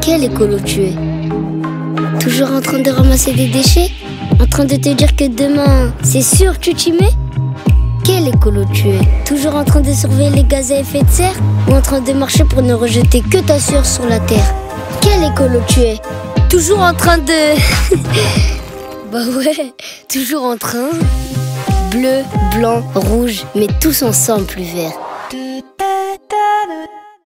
Quel écolo tu es. Toujours en train de ramasser des déchets En train de te dire que demain, c'est sûr tu t'y mets. Quel écolo tu es. Toujours en train de surveiller les gaz à effet de serre Ou en train de marcher pour ne rejeter que ta sueur sur la terre. Quel écolo tu es. Toujours en train de... bah ouais, toujours en train. Bleu, blanc, rouge, mais tous ensemble plus vert.